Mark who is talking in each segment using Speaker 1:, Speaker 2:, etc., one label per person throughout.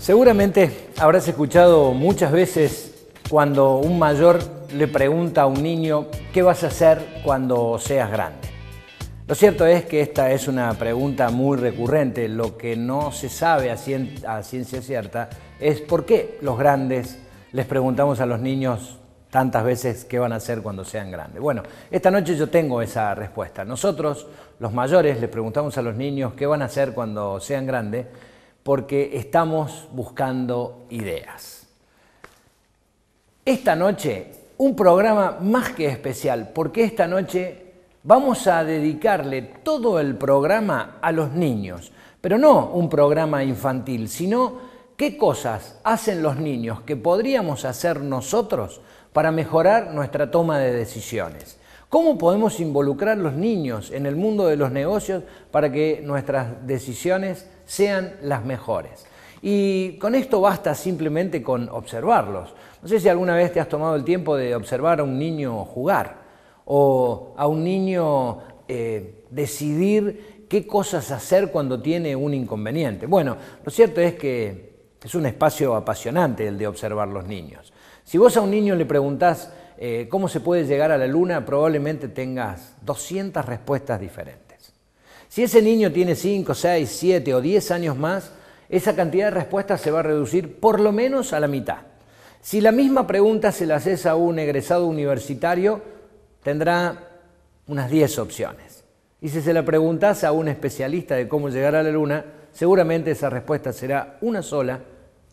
Speaker 1: Seguramente habrás escuchado muchas veces cuando un mayor le pregunta a un niño qué vas a hacer cuando seas grande. Lo cierto es que esta es una pregunta muy recurrente. Lo que no se sabe a, ciencia cierta es por qué los grandes les preguntamos a los niños tantas veces qué van a hacer cuando sean grandes. Bueno, esta noche yo tengo esa respuesta. Nosotros, los mayores, les preguntamos a los niños qué van a hacer cuando sean grandes porque estamos buscando ideas. Esta noche, un programa más que especial, porque esta noche vamos a dedicarle todo el programa a los niños, pero no un programa infantil, sino qué cosas hacen los niños que podríamos hacer nosotros para mejorar nuestra toma de decisiones. ¿Cómo podemos involucrar a los niños en el mundo de los negocios para que nuestras decisiones sean las mejores. Y con esto basta simplemente con observarlos. No sé si alguna vez te has tomado el tiempo de observar a un niño jugar o a un niño eh, decidir qué cosas hacer cuando tiene un inconveniente. Bueno, lo cierto es que es un espacio apasionante el de observar los niños. Si vos a un niño le preguntás eh, cómo se puede llegar a la luna, probablemente tengas 200 respuestas diferentes. Si ese niño tiene 5, 6, 7 o 10 años más, esa cantidad de respuestas se va a reducir por lo menos a la mitad. Si la misma pregunta se la haces a un egresado universitario, tendrá unas 10 opciones. Y si se la preguntas a un especialista de cómo llegar a la luna, seguramente esa respuesta será una sola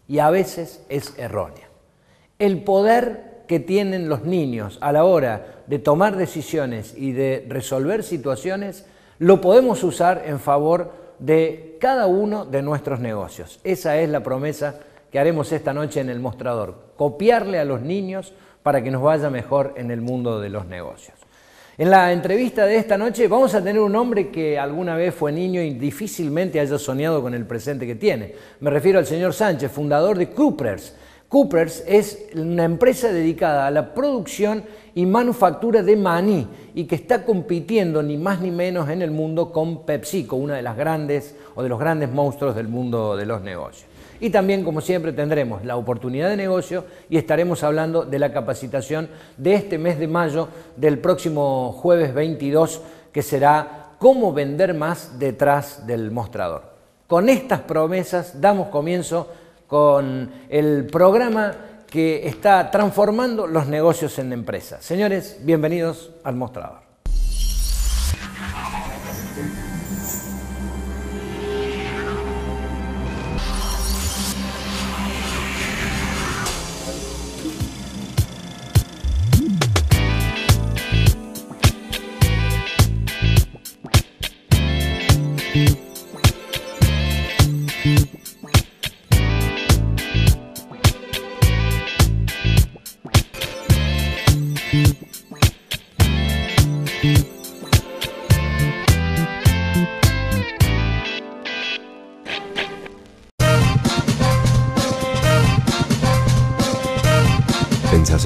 Speaker 1: y a veces es errónea. El poder que tienen los niños a la hora de tomar decisiones y de resolver situaciones lo podemos usar en favor de cada uno de nuestros negocios. Esa es la promesa que haremos esta noche en el mostrador, copiarle a los niños para que nos vaya mejor en el mundo de los negocios. En la entrevista de esta noche vamos a tener un hombre que alguna vez fue niño y difícilmente haya soñado con el presente que tiene. Me refiero al señor Sánchez, fundador de Coopers. Coopers es una empresa dedicada a la producción y manufactura de maní y que está compitiendo ni más ni menos en el mundo con PepsiCo, una de las grandes o de los grandes monstruos del mundo de los negocios. Y también, como siempre, tendremos la oportunidad de negocio y estaremos hablando de la capacitación de este mes de mayo del próximo jueves 22, que será cómo vender más detrás del mostrador. Con estas promesas damos comienzo con el programa que está transformando los negocios en empresas. Señores, bienvenidos al mostrador.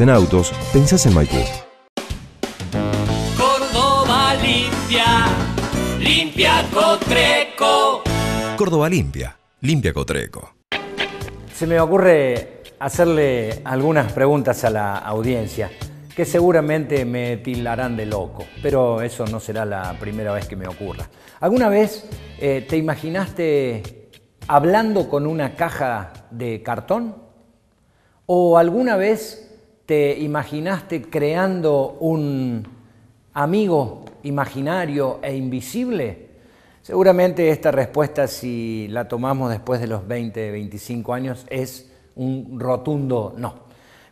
Speaker 2: En autos, pensás en Maipú.
Speaker 3: Córdoba limpia, limpia Cotreco.
Speaker 2: Córdoba limpia, limpia Cotreco.
Speaker 1: Se me ocurre hacerle algunas preguntas a la audiencia que seguramente me tildarán de loco, pero eso no será la primera vez que me ocurra. ¿Alguna vez eh, te imaginaste hablando con una caja de cartón? ¿O alguna vez ¿Te imaginaste creando un amigo imaginario e invisible? Seguramente esta respuesta, si la tomamos después de los 20, 25 años, es un rotundo no.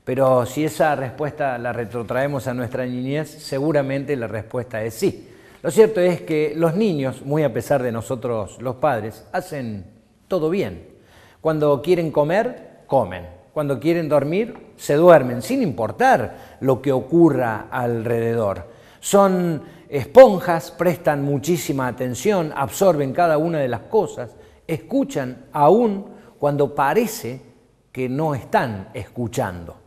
Speaker 1: Pero si esa respuesta la retrotraemos a nuestra niñez, seguramente la respuesta es sí. Lo cierto es que los niños, muy a pesar de nosotros los padres, hacen todo bien. Cuando quieren comer, comen cuando quieren dormir, se duermen, sin importar lo que ocurra alrededor. Son esponjas, prestan muchísima atención, absorben cada una de las cosas, escuchan aún cuando parece que no están escuchando.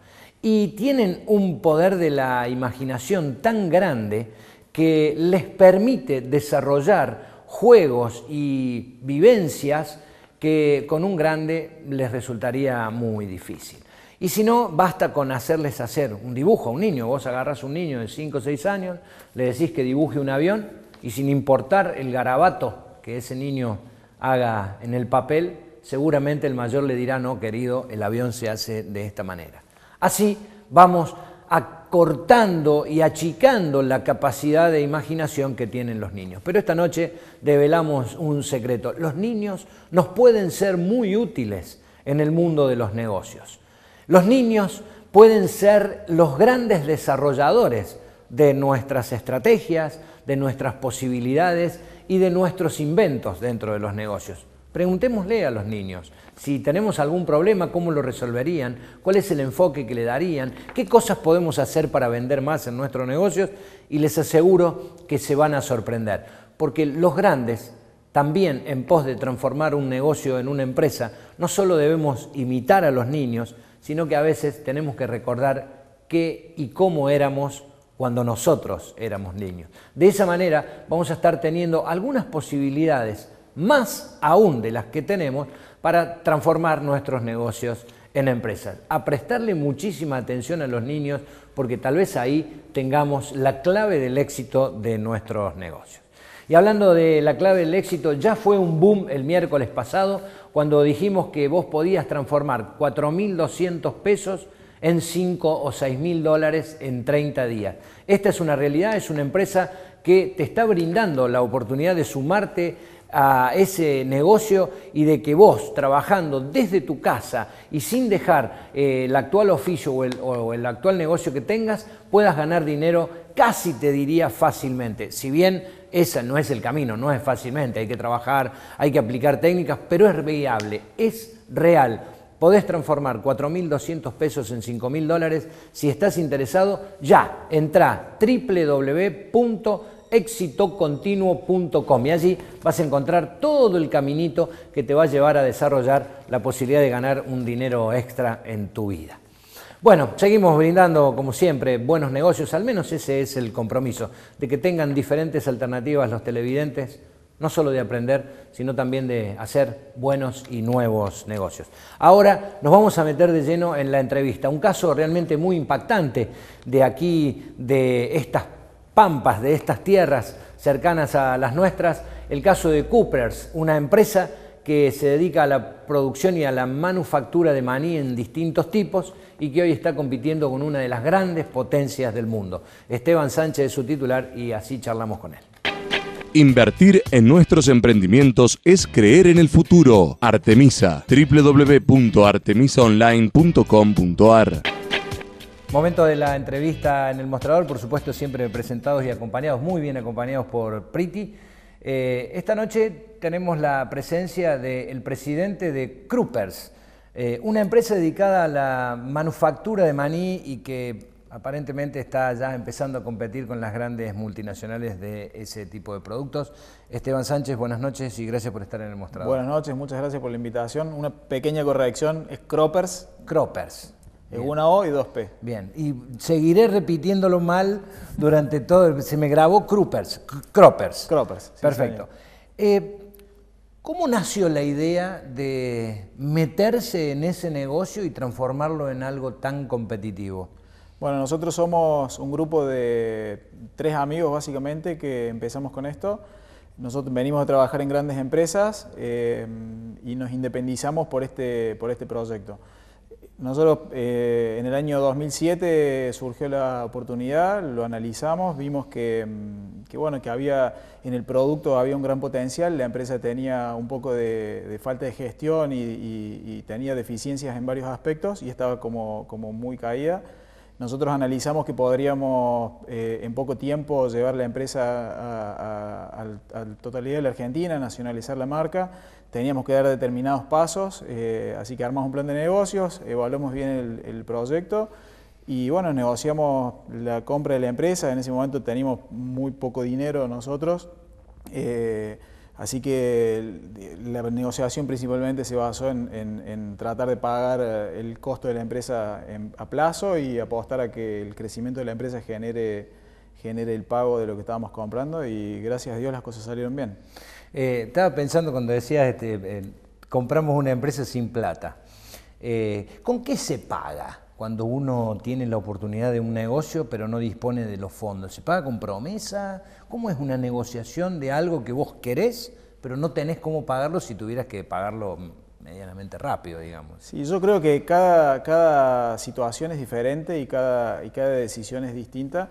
Speaker 1: Y tienen un poder de la imaginación tan grande que les permite desarrollar juegos y vivencias que con un grande les resultaría muy difícil. Y si no, basta con hacerles hacer un dibujo a un niño. Vos agarras a un niño de 5 o 6 años, le decís que dibuje un avión y sin importar el garabato que ese niño haga en el papel, seguramente el mayor le dirá, no, querido, el avión se hace de esta manera. Así vamos acortando y achicando la capacidad de imaginación que tienen los niños. Pero esta noche develamos un secreto. Los niños nos pueden ser muy útiles en el mundo de los negocios. Los niños pueden ser los grandes desarrolladores de nuestras estrategias, de nuestras posibilidades y de nuestros inventos dentro de los negocios. Preguntémosle a los niños si tenemos algún problema, cómo lo resolverían, cuál es el enfoque que le darían, qué cosas podemos hacer para vender más en nuestros negocios y les aseguro que se van a sorprender, porque los grandes también en pos de transformar un negocio en una empresa, no solo debemos imitar a los niños, sino que a veces tenemos que recordar qué y cómo éramos cuando nosotros éramos niños. De esa manera vamos a estar teniendo algunas posibilidades, más aún de las que tenemos, para transformar nuestros negocios en empresas. A prestarle muchísima atención a los niños porque tal vez ahí tengamos la clave del éxito de nuestros negocios. Y hablando de la clave del éxito, ya fue un boom el miércoles pasado cuando dijimos que vos podías transformar 4.200 pesos en 5 o 6 mil dólares en 30 días. Esta es una realidad, es una empresa que te está brindando la oportunidad de sumarte a ese negocio y de que vos, trabajando desde tu casa y sin dejar eh, el actual oficio o el, actual negocio que tengas, puedas ganar dinero casi te diría fácilmente. Si bien ese no es el camino, no es fácilmente, hay que trabajar, hay que aplicar técnicas, pero es viable, es real. Podés transformar 4.200 pesos en 5.000 dólares. Si estás interesado, ya, entra www.exitocontinuo.com y allí vas a encontrar todo el caminito que te va a llevar a desarrollar la posibilidad de ganar un dinero extra en tu vida. Bueno, seguimos brindando, como siempre, buenos negocios, al menos ese es el compromiso, de que tengan diferentes alternativas los televidentes no solo de aprender, sino también de hacer buenos y nuevos negocios. Ahora nos vamos a meter de lleno en la entrevista, un caso realmente muy impactante de aquí, de estas pampas, de estas tierras cercanas a las nuestras, el caso de Coopers, una empresa que se dedica a la producción y a la manufactura de maní en distintos tipos y que hoy está compitiendo con una de las grandes potencias del mundo. Esteban Sánchez es su titular y así charlamos con él.
Speaker 4: Invertir en nuestros emprendimientos es creer en el futuro. Artemisa, www.artemisaonline.com.ar.
Speaker 1: Momento de la entrevista en el mostrador, por supuesto siempre presentados y acompañados, muy bien acompañados por Priti. Eh, esta noche tenemos la presencia del presidente de Kruppers, eh, una empresa dedicada a la manufactura de maní y que aparentemente está ya empezando a competir con las grandes multinacionales de ese tipo de productos. Esteban Sánchez, buenas noches y gracias por estar en el mostrador.
Speaker 5: Buenas noches, muchas gracias por la invitación. Una pequeña corrección, es Croppers.
Speaker 1: Croppers.
Speaker 5: Es una O y dos P.
Speaker 1: Bien, y seguiré repitiéndolo mal durante todo, el, se me grabó Croppers. Croppers.
Speaker 5: Croppers.
Speaker 1: Perfecto. Eh, ¿Cómo nació la idea de meterse en ese negocio y transformarlo en algo tan competitivo?
Speaker 5: Bueno, nosotros somos un grupo de tres amigos básicamente que empezamos con esto. Nosotros venimos a trabajar en grandes empresas eh, y nos independizamos por este, por este proyecto. Nosotros eh, en el año 2007 surgió la oportunidad, lo analizamos, vimos que, mm, bueno, que había en el producto había un gran potencial, la empresa tenía un poco de, falta de gestión y, tenía deficiencias en varios aspectos y estaba como, como muy caída. Nosotros analizamos que podríamos eh, en poco tiempo llevar la empresa a, la totalidad de la Argentina, nacionalizar la marca. Teníamos que dar determinados pasos, eh, así que armamos un plan de negocios, evaluamos bien el, proyecto y bueno, negociamos la compra de la empresa. En ese momento teníamos muy poco dinero nosotros. Eh, Así que la negociación principalmente se basó en, tratar de pagar eh, el costo de la empresa a plazo y apostar a que el crecimiento de la empresa genere, genere el pago de lo que estábamos comprando y gracias a Dios las cosas salieron bien.
Speaker 1: Eh, estaba pensando cuando decías este, compramos una empresa sin plata. Eh, ¿Con qué se paga cuando uno tiene la oportunidad de un negocio pero no dispone de los fondos? ¿Se paga con promesa? ¿Cómo es una negociación de algo que vos querés pero no tenés cómo pagarlo si tuvieras que pagarlo medianamente rápido, digamos?
Speaker 5: Sí, yo creo que cada, situación es diferente y cada decisión es distinta.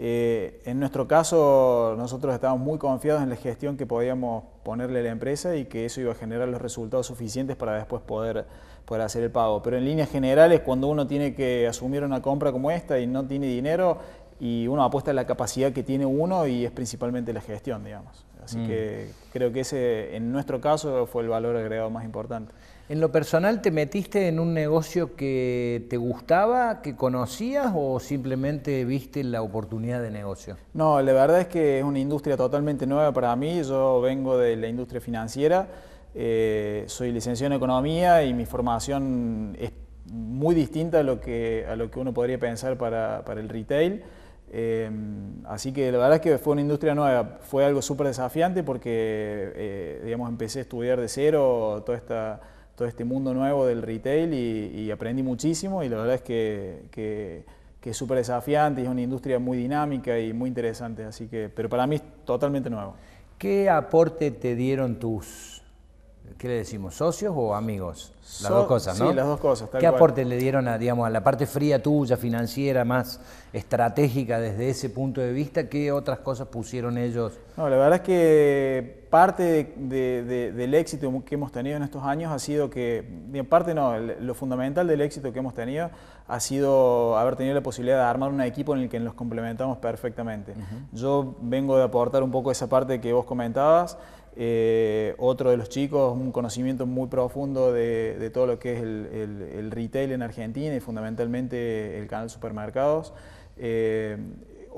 Speaker 5: Eh, en nuestro caso, nosotros estábamos muy confiados en la gestión que podíamos ponerle a la empresa y que eso iba a generar los resultados suficientes para después poder poder hacer el pago. Pero en líneas generales, cuando uno tiene que asumir una compra como esta y no tiene dinero, y uno apuesta en la capacidad que tiene uno y es principalmente la gestión, digamos. Así mm. que creo que ese, en nuestro caso, fue el valor agregado más importante.
Speaker 1: ¿En lo personal te metiste en un negocio que te gustaba, que conocías o simplemente viste la oportunidad de negocio?
Speaker 5: No, la verdad es que es una industria totalmente nueva para mí. Yo vengo de la industria financiera eh, soy licenciado en Economía y mi formación es muy distinta a lo que, a lo que uno podría pensar para, para el retail. Eh, así que la verdad es que fue una industria nueva, fue algo súper desafiante porque eh, digamos, empecé a estudiar de cero todo, esta, todo este mundo nuevo del retail y, aprendí muchísimo y la verdad es que, que, que es súper desafiante y es una industria muy dinámica y muy interesante, así que, pero para mí es totalmente nuevo.
Speaker 1: ¿Qué aporte te dieron tus ¿qué le decimos? ¿Socios o amigos? Las dos cosas, ¿no?
Speaker 5: Sí, las dos cosas.
Speaker 1: ¿Qué aporte le dieron a, digamos, a la parte fría tuya, financiera, más estratégica desde ese punto de vista? ¿Qué otras cosas pusieron ellos?
Speaker 5: No, la verdad es que parte del éxito que hemos tenido en estos años ha sido que, bien, parte no, lo fundamental del éxito que hemos tenido ha sido haber tenido la posibilidad de armar un equipo en el que nos complementamos perfectamente. Yo vengo de aportar un poco esa parte que vos comentabas. Eh, otro de los chicos, un conocimiento muy profundo de, todo lo que es el, retail en Argentina y fundamentalmente el canal supermercados. Eh,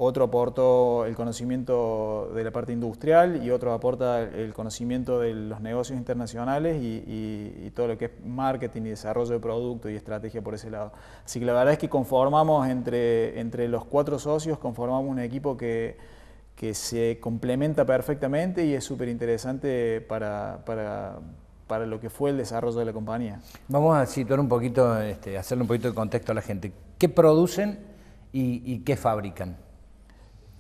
Speaker 5: otro aportó el conocimiento de la parte industrial y otro aporta el conocimiento de los negocios internacionales y, todo lo que es marketing y desarrollo de producto y estrategia por ese lado. Así que la verdad es que conformamos entre, entre los cuatro socios, conformamos un equipo que que se complementa perfectamente y es súper interesante para, para, para, lo que fue el desarrollo de la compañía.
Speaker 1: Vamos a situar un poquito, este, hacerle un poquito de contexto a la gente. ¿Qué producen y, qué fabrican?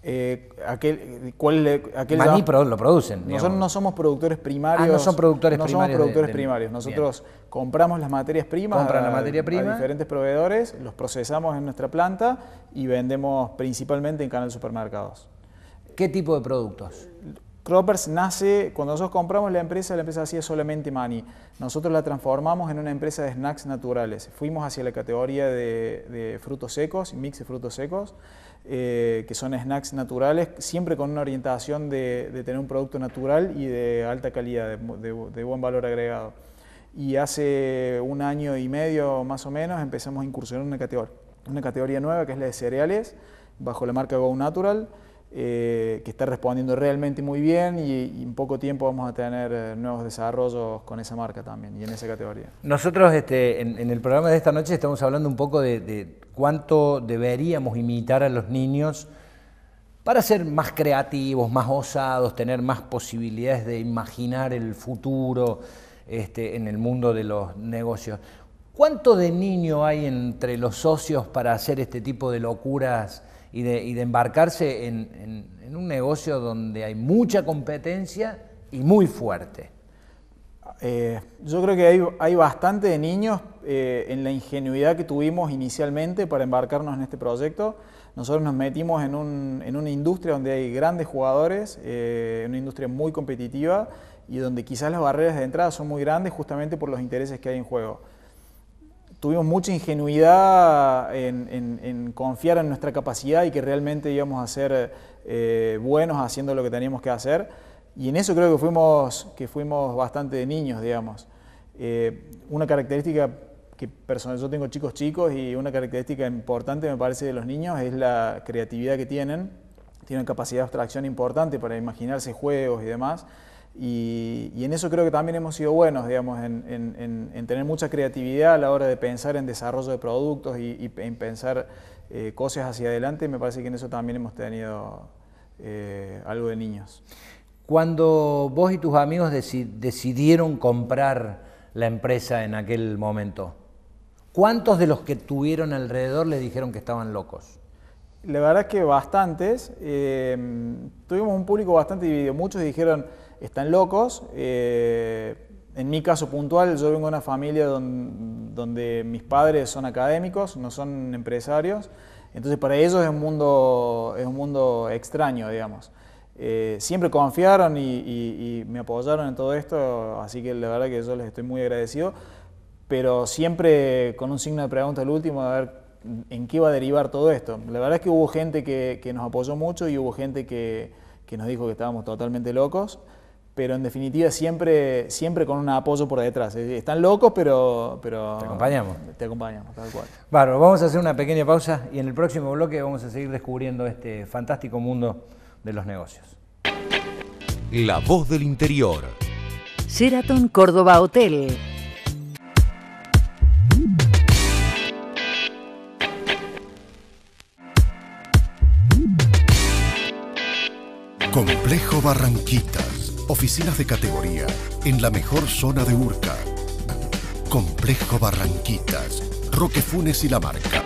Speaker 5: Eh, aquel, ¿cuál,
Speaker 1: aquel Maní lo producen.
Speaker 5: Nosotros no somos productores primarios.
Speaker 1: Ah, no son productores
Speaker 5: no
Speaker 1: primarios.
Speaker 5: somos productores primarios. Nosotros compramos las materias primas
Speaker 1: a, la materia prima.
Speaker 5: a diferentes proveedores, los procesamos en nuestra planta y vendemos principalmente en canal supermercados.
Speaker 1: ¿Qué tipo de productos?
Speaker 5: Croppers nace, cuando nosotros compramos la empresa, la empresa hacía solamente maní. Nosotros la transformamos en una empresa de snacks naturales. Fuimos hacia la categoría de, frutos secos, mix de frutos secos, eh, que son snacks naturales, siempre con una orientación de, tener un producto natural y de alta calidad, de, buen valor agregado. Y hace un año y medio más o menos empezamos a incursionar en una categoría, una categoría nueva que es la de cereales, bajo la marca Go Natural. Eh, que está respondiendo realmente muy bien y, en poco tiempo vamos a tener eh, nuevos desarrollos con esa marca también y en esa categoría.
Speaker 1: Nosotros este, en, el programa de esta noche estamos hablando un poco de, cuánto deberíamos imitar a los niños para ser más creativos, más osados, tener más posibilidades de imaginar el futuro este, en el mundo de los negocios. ¿Cuánto de niño hay entre los socios para hacer este tipo de locuras? y de, embarcarse en, un negocio donde hay mucha competencia y muy fuerte?
Speaker 5: Eh, yo creo que hay, bastante de niños eh, en la ingenuidad que tuvimos inicialmente para embarcarnos en este proyecto. Nosotros nos metimos en, una industria donde hay grandes jugadores, eh, una industria muy competitiva y donde quizás las barreras de entrada son muy grandes justamente por los intereses que hay en juego tuvimos mucha ingenuidad en, confiar en nuestra capacidad y que realmente íbamos a ser eh, buenos haciendo lo que teníamos que hacer. Y en eso creo que fuimos, que fuimos bastante niños, digamos. Eh, una característica que personal, yo tengo chicos chicos y una característica importante me parece de los niños es la creatividad que tienen. Tienen capacidad de abstracción importante para imaginarse juegos y demás. Y, en eso creo que también hemos sido buenos, digamos, en, tener mucha creatividad a la hora de pensar en desarrollo de productos y, en pensar eh, cosas hacia adelante. Me parece que en eso también hemos tenido eh, algo de niños.
Speaker 1: Cuando vos y tus amigos decidieron comprar la empresa en aquel momento? ¿Cuántos de los que tuvieron alrededor les dijeron que estaban locos?
Speaker 5: La verdad es que bastantes. Eh, tuvimos un público bastante dividido. Muchos dijeron, están locos. Eh, en mi caso puntual, yo vengo de una familia donde, mis padres son académicos, no son empresarios. Entonces para ellos es un mundo, es un mundo extraño, digamos. Eh, siempre confiaron y, me apoyaron en todo esto, así que la verdad que yo les estoy muy agradecido, pero siempre con un signo de pregunta al último, a ver en qué va a derivar todo esto. La verdad es que hubo gente que, nos apoyó mucho y hubo gente que, nos dijo que estábamos totalmente locos, pero en definitiva siempre, siempre con un apoyo por detrás. Están locos, pero, pero...
Speaker 1: Te acompañamos.
Speaker 5: Te acompañamos, tal cual.
Speaker 1: Bueno, vamos a hacer una pequeña pausa y en el próximo bloque vamos a seguir descubriendo este fantástico mundo de los negocios.
Speaker 2: La voz del interior.
Speaker 6: Sheraton Córdoba Hotel
Speaker 7: Complejo Barranquitas. Oficinas de categoría en la mejor zona de Urca. Complejo Barranquitas. Roque Funes y la marca.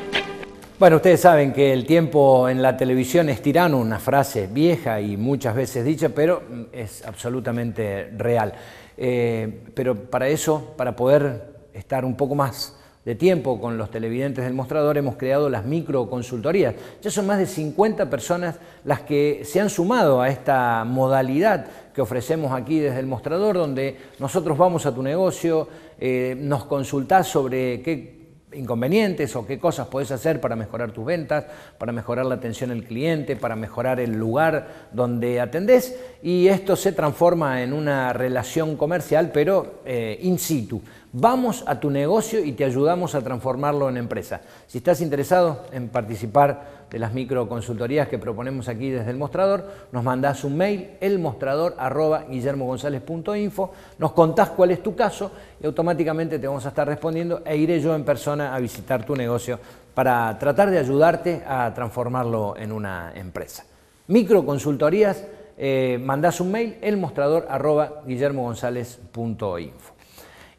Speaker 1: Bueno, ustedes saben que el tiempo en la televisión es tirano, una frase vieja y muchas veces dicha, pero es absolutamente real. Eh, pero para eso, para poder estar un poco más de tiempo con los televidentes del mostrador hemos creado las microconsultorías. Ya son más de 50 personas las que se han sumado a esta modalidad que ofrecemos aquí desde el mostrador, donde nosotros vamos a tu negocio, eh, nos consultás sobre qué inconvenientes o qué cosas podés hacer para mejorar tus ventas, para mejorar la atención al cliente, para mejorar el lugar donde atendés y esto se transforma en una relación comercial pero eh, in situ. Vamos a tu negocio y te ayudamos a transformarlo en empresa. Si estás interesado en participar de las microconsultorías que proponemos aquí desde el mostrador, nos mandás un mail, elmostrador.guillermogonzález.info, nos contás cuál es tu caso y automáticamente te vamos a estar respondiendo e iré yo en persona a visitar tu negocio para tratar de ayudarte a transformarlo en una empresa. Microconsultorías, eh, mandás un mail, elmostrador.guillermogonzález.info.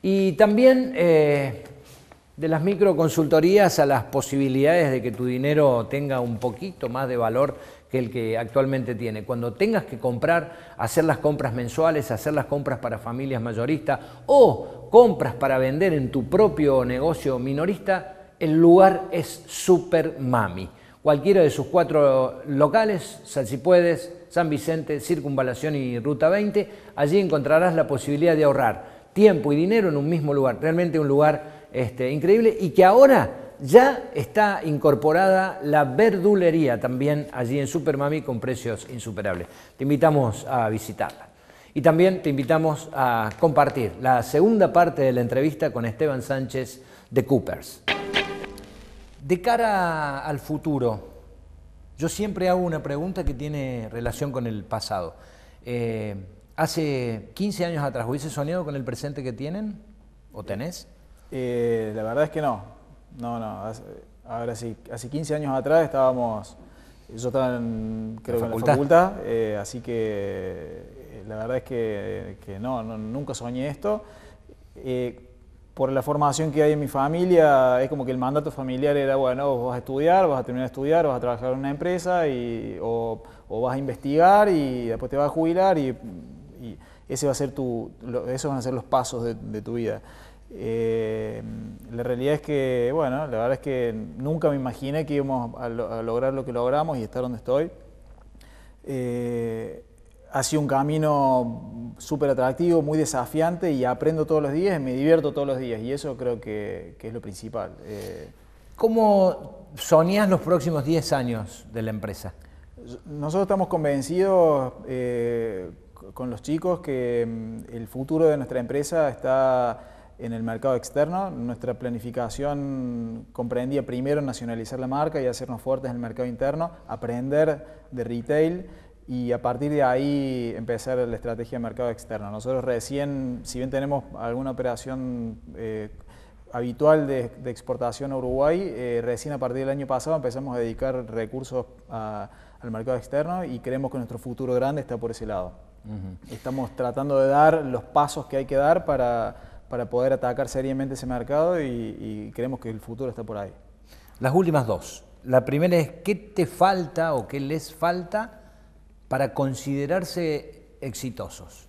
Speaker 1: Y también eh, de las microconsultorías a las posibilidades de que tu dinero tenga un poquito más de valor que el que actualmente tiene. Cuando tengas que comprar, hacer las compras mensuales, hacer las compras para familias mayoristas o compras para vender en tu propio negocio minorista, el lugar es Super Mami. Cualquiera de sus cuatro locales, Salsipuedes, San Vicente, Circunvalación y Ruta 20, allí encontrarás la posibilidad de ahorrar tiempo y dinero en un mismo lugar. Realmente un lugar este, increíble y que ahora ya está incorporada la verdulería también allí en Supermami con precios insuperables. Te invitamos a visitarla. Y también te invitamos a compartir la segunda parte de la entrevista con Esteban Sánchez de Coopers. De cara al futuro, yo siempre hago una pregunta que tiene relación con el pasado. Eh, hace 15 años atrás, ¿hubiese soñado con el presente que tienen o tenés?
Speaker 5: Eh, la verdad es que no. No, no. ahora sí, hace 15 años atrás estábamos, yo estaba en, creo la en la facultad, eh, así que eh, la verdad es que, no, nunca soñé esto. por la formación que hay en mi familia, es como que el mandato familiar era, bueno, vos vas a estudiar, vas a terminar de estudiar, vas a trabajar en una empresa y, o, o vas a investigar y después te vas a jubilar y y ese va a ser tu, esos van a ser los pasos de, tu vida. Eh, la realidad es que, bueno, la verdad es que nunca me imaginé que íbamos a, lograr lo que logramos y estar donde estoy. Eh, ha sido un camino súper atractivo, muy desafiante y aprendo todos los días y me divierto todos los días y eso creo que, es lo principal.
Speaker 1: Eh, ¿Cómo soñás los próximos 10 años de la empresa?
Speaker 5: Nosotros estamos convencidos con los chicos que mm, el futuro de nuestra empresa está en el mercado externo. Nuestra planificación comprendía primero nacionalizar la marca y hacernos fuertes en el mercado interno, aprender de retail y a partir de ahí empezar la estrategia de mercado externo. Nosotros recién, si bien tenemos alguna operación eh, habitual de, exportación a Uruguay, eh, recién a partir del año pasado empezamos a dedicar recursos al mercado externo y creemos que nuestro futuro grande está por ese lado. Estamos tratando de dar los pasos que hay que dar para, para poder atacar seriamente ese mercado y, y creemos que el futuro está por ahí.
Speaker 1: Las últimas dos. La primera es, ¿qué te falta o qué les falta para considerarse exitosos?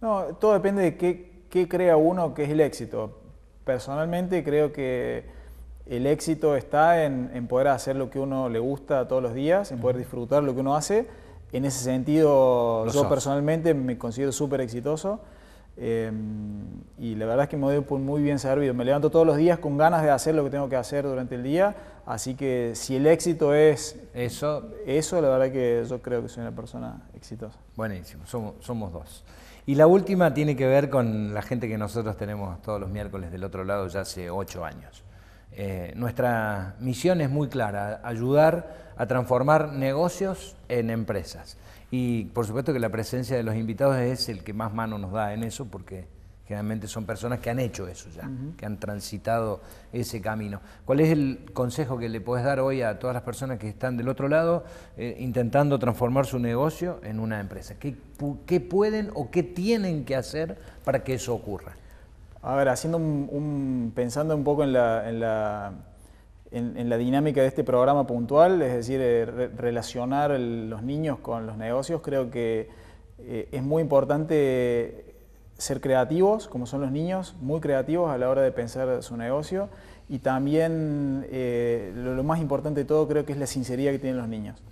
Speaker 5: No, todo depende de qué, qué crea uno que es el éxito. Personalmente creo que el éxito está en, en poder hacer lo que uno le gusta todos los días, en poder disfrutar lo que uno hace. En ese sentido,
Speaker 1: Lo
Speaker 5: yo
Speaker 1: sos.
Speaker 5: personalmente me considero súper exitoso. eh, y la verdad es que me doy por muy bien servido. Me levanto todos los días con ganas de hacer lo que tengo que hacer durante el día. Así que si el éxito es
Speaker 1: Eso,
Speaker 5: eso, la verdad que yo creo que soy una persona exitosa.
Speaker 1: buenísimo, somos, somos dos. Y la última tiene que ver con la gente que nosotros tenemos todos los miércoles del otro lado ya hace ocho años. Eh, nuestra misión es muy clara, ayudar a transformar negocios en empresas. Y por supuesto que la presencia de los invitados es el que más mano nos da en eso, porque generalmente son personas que han hecho eso ya, que han transitado ese camino. ¿Cuál es el consejo que le puedes dar hoy a todas las personas que están del otro lado eh, intentando transformar su negocio en una empresa? ¿Qué, pu- qué pueden o qué tienen que hacer para que eso ocurra?
Speaker 5: A ver, haciendo un, pensando un poco en la, dinámica de este programa puntual, es decir, eh, re- relacionar el- los niños con los negocios, creo que eh, es muy importante ser creativos, como son los niños, muy creativos a la hora de pensar su negocio. Y también eh, lo, lo más importante de todo creo que es la sinceridad que tienen los niños.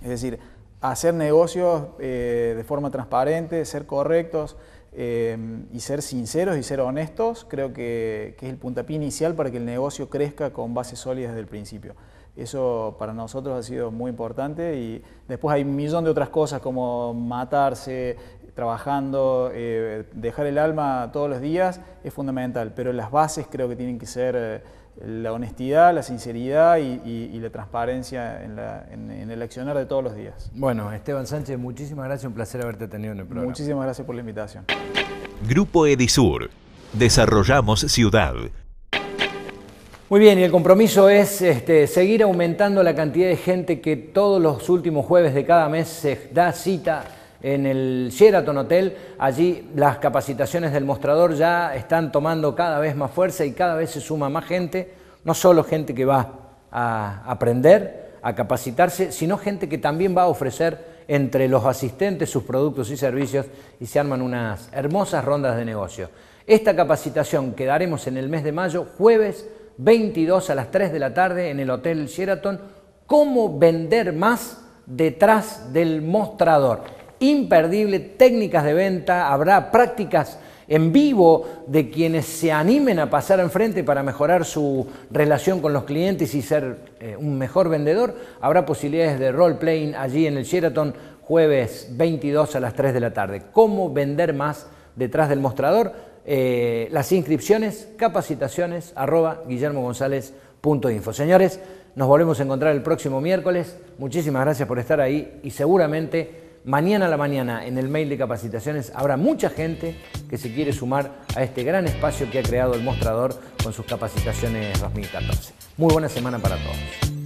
Speaker 5: Es decir, hacer negocios de forma transparente, ser correctos eh, y ser sinceros y ser honestos, creo que, que es el puntapié inicial para que el negocio crezca con bases sólidas desde el principio. Eso para nosotros ha sido muy importante y después hay un millón de otras cosas como matarse, trabajando, eh, dejar el alma todos los días es fundamental, pero las bases creo que tienen que ser eh, la honestidad, la sinceridad y, y- y la transparencia en, la- en- en el accionar de todos los días.
Speaker 1: Bueno, Esteban Sánchez, muchísimas gracias, un placer haberte tenido en el programa.
Speaker 5: Muchísimas gracias por la invitación.
Speaker 2: Grupo Edisur. Desarrollamos ciudad.
Speaker 1: Muy bien, y el compromiso es este, seguir aumentando la cantidad de gente que todos los últimos jueves de cada mes se da cita en el Sheraton Hotel. Allí las capacitaciones del mostrador ya están tomando cada vez más fuerza y cada vez se suma más gente, no solo gente que va a aprender, a capacitarse, sino gente que también va a ofrecer entre los asistentes sus productos y servicios y se arman unas hermosas rondas de negocio. Esta capacitación que daremos en el mes de mayo, jueves 22 a las 3 de la tarde en el Hotel Sheraton, cómo vender más detrás del mostrador. Imperdible, técnicas de venta, habrá prácticas en vivo de quienes se animen a pasar enfrente para mejorar su relación con los clientes y ser eh, un mejor vendedor. Habrá posibilidades de role-playing allí en el Sheraton jueves 22 a las 3 de la tarde. ¿Cómo vender más detrás del mostrador? Eh, las inscripciones, capacitaciones, arroba guillermogonzález.info. Señores, nos volvemos a encontrar el próximo miércoles. Muchísimas gracias por estar ahí y seguramente mañana a la mañana en el mail de capacitaciones habrá mucha gente que se quiere sumar a este gran espacio que ha creado el mostrador con sus capacitaciones 2014. Muy buena semana para todos.